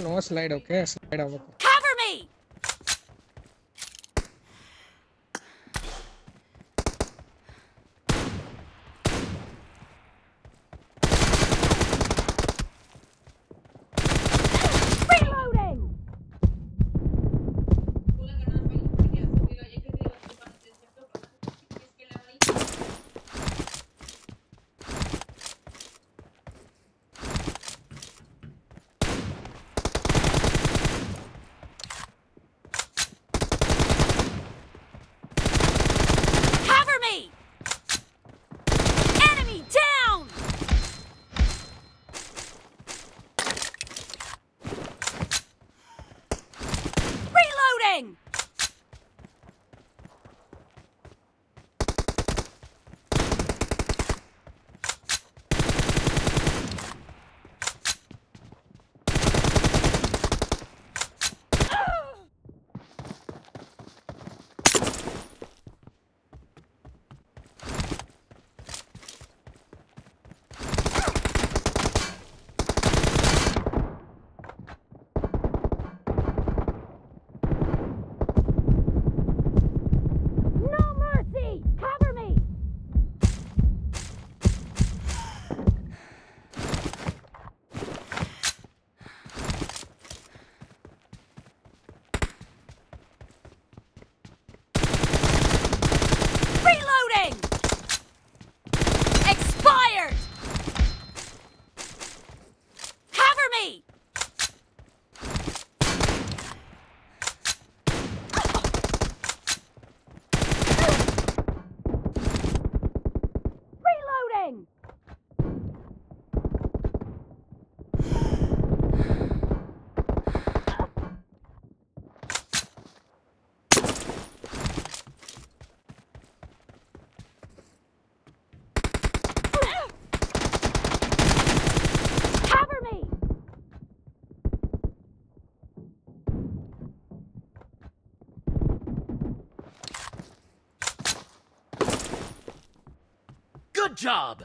no, no, slide, okay, slide abajo. thing! job!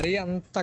మరీ అంత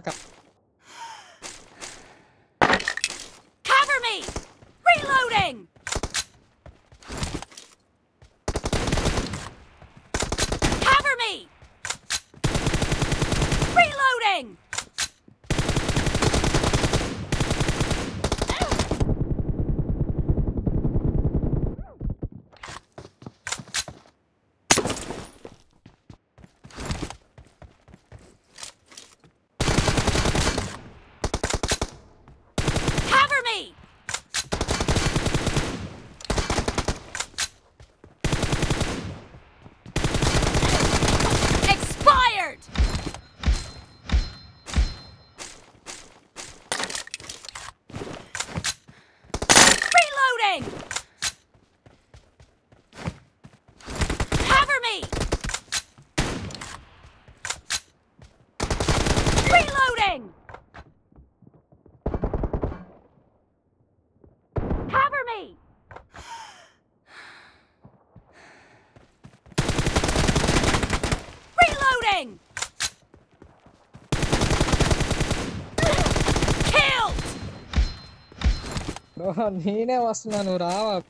నేనే వస్తున్నాను? రావా?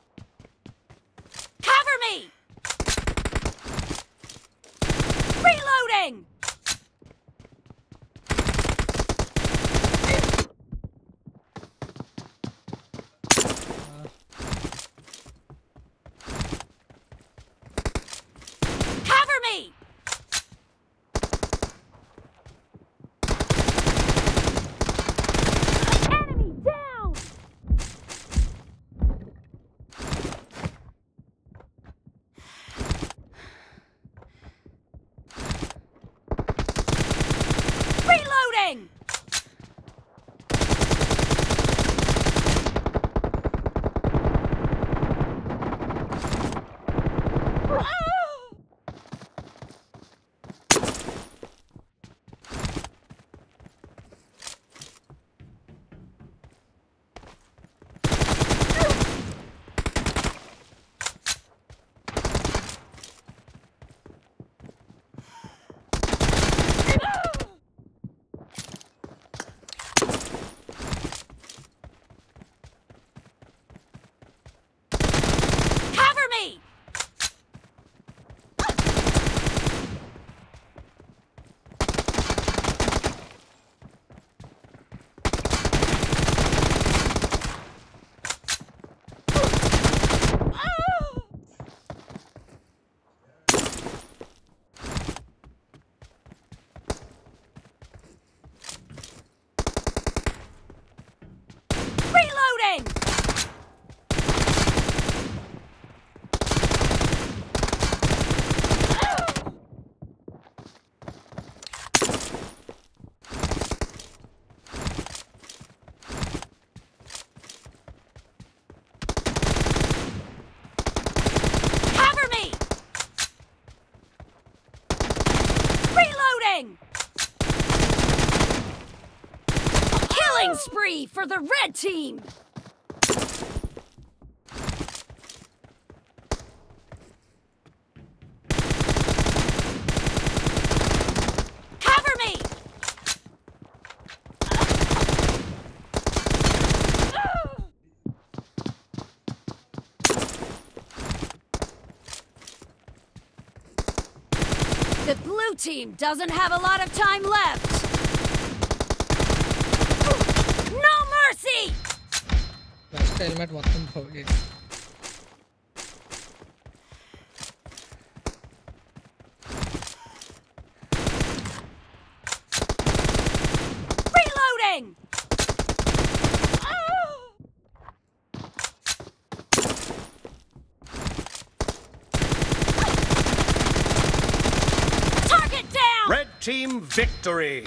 Reloading! For the red team! The blue team doesn't have a lot of time left. Helmet మొత్తం పోయి Reloading! team victory.